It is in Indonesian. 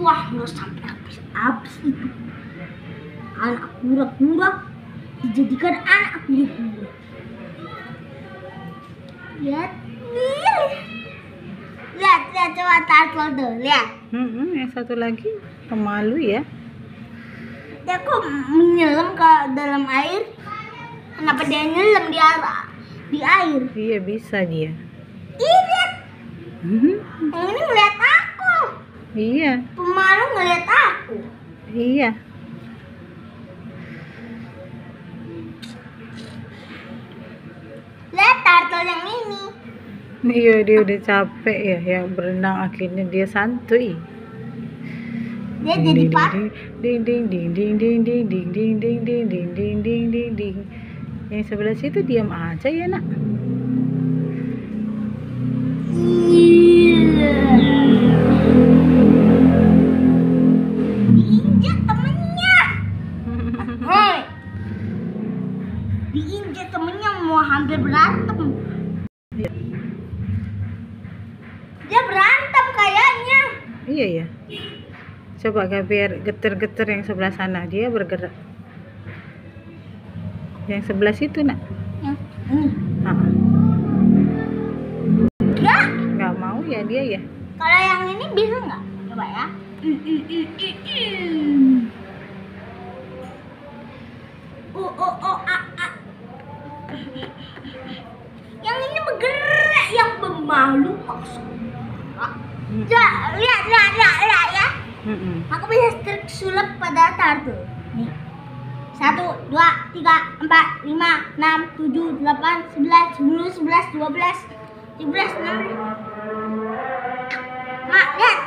Wah, nggak sampai habis-habis itu. Anak kura-kura dijadikan anak kura-kura. Lihat. Lihat, lihat coba turtle tuh, lihat. Hmm, yang satu lagi pemalu ya. Dia kok menyelam ke dalam air? Kenapa dia nyelam di air? Di air? Iya bisa dia. Lihat. Hmm, Yang ini aku. Iya, Pemalu ngeliat aku. iya. Lihat turtle yang ini. Iya dia udah capek ya yang berenang akhirnya dia santuy. Dia jadi pat. ding ding ding ding ding ding ding ding ding ding ding ding ding ding ding. Yang sebelah situ diam aja ya nak. Diinjak Diinjak temennya mau hampir berantem. Dia berantem kayaknya. Iya ya. Coba gak biar geter-geter yang sebelah sana dia bergerak. Yang sebelah situ nak. Yang ini. Enggak. nggak mau ya dia ya. Kalau yang ini bisa nggak? Coba ya. Yang ini bergerak, yang pemalu maksudnya. Ya, lihat, lihat, lihat, lihat ya. Aku bisa tersulap pada tartu. Nih. Satu, dua, tiga, empat, lima, enam, tujuh, delapan, sebelas, sepuluh, sebelas, dua belas, tiga belas, enam. Mak, lihat.